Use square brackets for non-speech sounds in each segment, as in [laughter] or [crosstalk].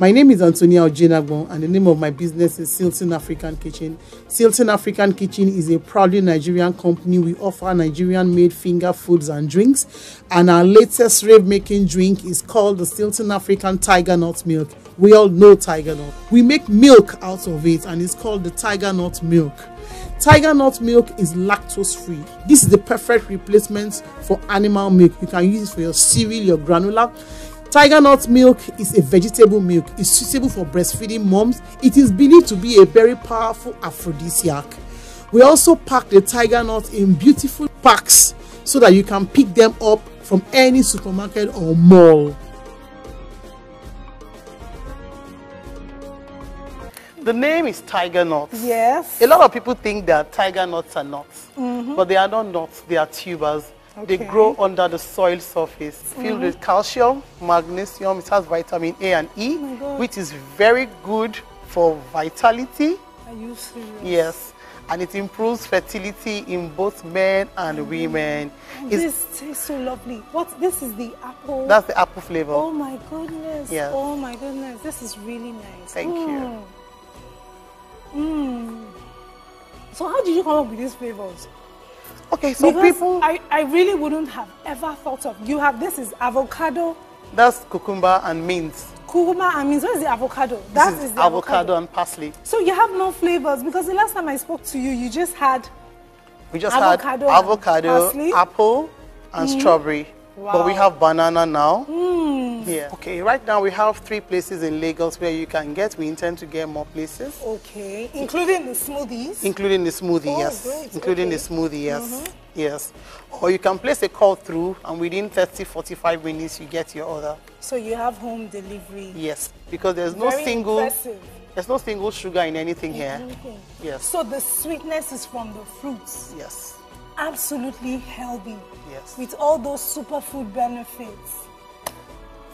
My name is Antonia Ojinagbon, and the name of my business is Silton African Kitchen. Silton African Kitchen is a proudly Nigerian company. We offer Nigerian made finger foods and drinks, and our latest rave making drink is called the Silton African Tiger Nut Milk. We all know Tiger Nut. We make milk out of it, and it's called the Tiger Nut Milk. Tiger nut milk is lactose free. This is the perfect replacement for animal milk. You can use it for your cereal, your granola. Tiger nut milk is a vegetable milk. It's suitable for breastfeeding moms. It is believed to be a very powerful aphrodisiac. We also pack the tiger nut in beautiful packs so that you can pick them up from any supermarket or mall. The name is tiger nuts. Yes. A lot of people think that tiger nuts are nuts, mm-hmm. but they are not nuts, they are tubers. They grow under the soil surface, filled mm-hmm. with calcium, magnesium, it has vitamin A and E, oh which is very good for vitality. Are you serious? Yes. And it improves fertility in both men and mm-hmm. women. Oh, it's, This tastes so lovely. What? This is the apple. that's the apple flavor. Oh my goodness. Yes. Oh my goodness. This is really nice. Thank you. Mm. mm. So how did you come up with these flavors? Okay, so because people, I, I really wouldn't have ever thought of you have this is avocado, that's cucumber and mint. kuruma and means what is the avocado? This That is, is the avocado and parsley. So you have no flavors because the last time I spoke to you, you just had We just Avocado had and avocado, apple, and mm-hmm. strawberry. But we have banana now. Hmm. Yeah. Okay, right now we have three places in Lagos where you can get. We intend to get more places, okay, including the smoothies. including the smoothie, Oh, yes. great, Including the okay. smoothie, yes. Mm-hmm. Yes. Or you can place a call through and within 30, 45 minutes you get your order. So you have home delivery. Yes. Because there's no Very single impressive. there's no single sugar in anything here. Anything. Yes. So the sweetness is from the fruits. Yes. Absolutely healthy. Yes. With all those superfood benefits.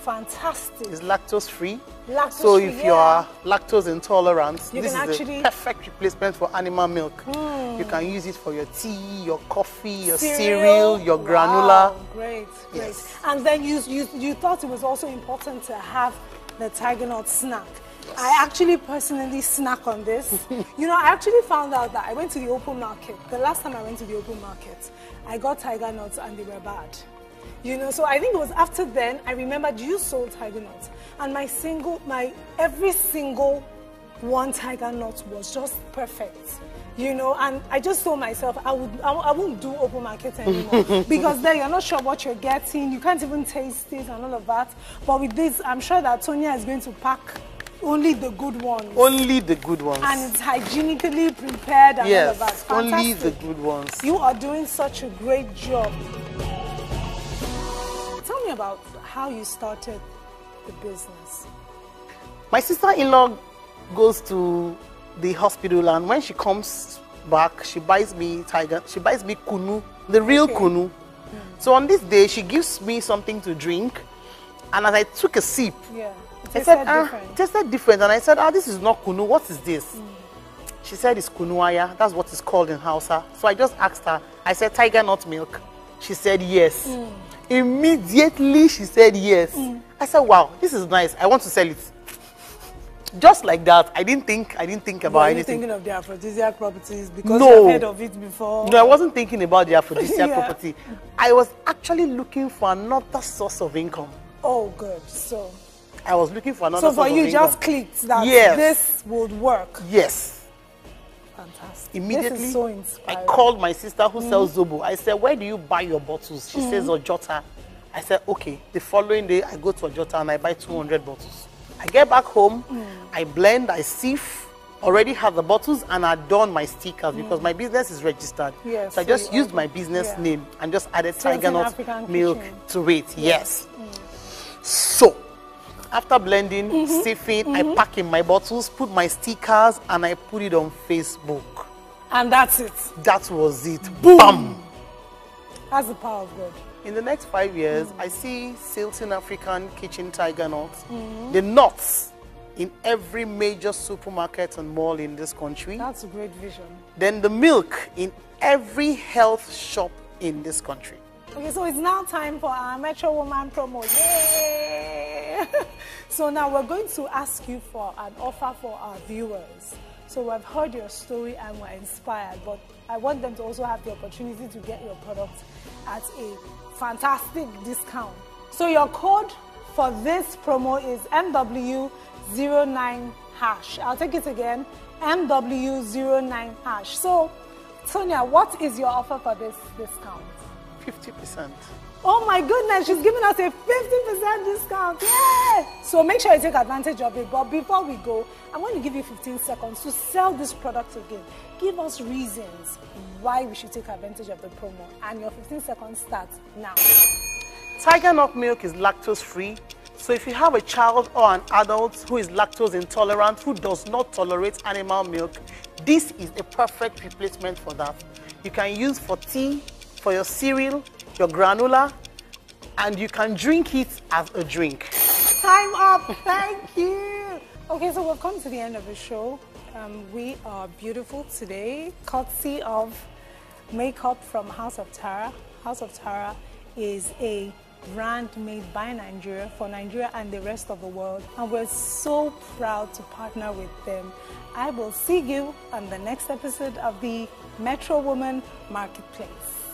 Fantastic. It's lactose free. Lactose so free, if you yeah. are lactose intolerant, You this can is actually- a perfect replacement for animal milk. You hmm. can use it for your tea, your coffee, your cereal, your granola. Wow, great, great. Yes. And then you, you, you thought it was also important to have the tiger nut snack. I actually personally snack on this. [laughs] you know, I actually found out that I went to the open market. The last time I went to the open market, I got tiger nuts and they were bad. You know, so I think it was after then I remembered you sold tiger nuts. And my single, my every single one tiger nut was just perfect. You know, and I just told myself I would I, I won't do open market [laughs] anymore because then you're not sure what you're getting, you can't even taste it and all of that. But with this, I'm sure that Tonya is going to pack only the good ones. Only the good ones. and it's hygienically prepared and all of yes, that. only the good ones. You are doing such a great job. Tell me about how you started the business. My sister-in-law goes to the hospital and when she comes back, she buys me tiger, she buys me kunu, the real Okay. kunu. Hmm. So on this day, she gives me something to drink and as I took a sip, Yeah. I It said, tasted ah, different. it tasted different. And I said, ah, this is not kunu. What is this? She said, it's kunuaya. That's what it's called in Hausa. So I just asked her. I said, tiger nut milk. She said, yes. Immediately, she said, yes. I said, wow, this is nice. I want to sell it. Just like that. I didn't think, I didn't think about Were you anything. thinking of the aphrodisiac properties because No. you've heard of it before? No, I wasn't thinking about the aphrodisiac [laughs] Yeah. property. I was actually looking for another source of income. Oh, good. So, I was looking for another so for you, just clicked that Yes. this would work. Yes. Fantastic. Immediately, This is so I called my sister who sells mm. Zobo. I said, Where do you buy your bottles? She says, mm. Ojota. I said, Okay. The following day, I go to Ojota and I buy 200 bottles. I get back home, mm. I blend, I sieve, already have the bottles, and I done my stickers because my business is registered. Yes, so I just you used my business yeah. name and just added Silton tiger nut milk Kitchen. to it. Yes. So, after blending, mm-hmm. sieving, I mm-hmm. pack in my bottles, put my stickers, and I put it on Facebook. And that's it. That was it. Bam! That's the power of God. In the next five years, mm-hmm. I see Silton African Kitchen Tiger Nuts, the nuts in every major supermarket and mall in this country. That's a great vision. Then the milk in every health shop in this country. Okay, so it's now time for our Metro Woman promo. Yay! [laughs] So now we're going to ask you for an offer for our viewers. So we've heard your story and we're inspired, but I want them to also have the opportunity to get your product at a fantastic discount. So your code for this promo is MW09 hash. I'll take it again, MW09 hash. So, Tonya, what is your offer for this discount? 50%. Oh my goodness, she's giving us a 50% discount. Yeah! So make sure you take advantage of it. But before we go, I'm going to give you 15 seconds to sell this product again. Give us reasons why we should take advantage of the promo. And your 15 seconds starts now. Tiger Nut milk is lactose free. So if you have a child or an adult who is lactose intolerant, who does not tolerate animal milk, this is a perfect replacement for that. You can use for tea, for your cereal, your granola, and you can drink it as a drink. Time up. Thank you. Okay, so we've come to the end of the show. Um, we are beautiful today, courtesy of makeup from House of Tara. House of Tara is a brand made by Nigeria for Nigeria and the rest of the world, and we're so proud to partner with them. I will see you on the next episode of the Metro Woman Marketplace.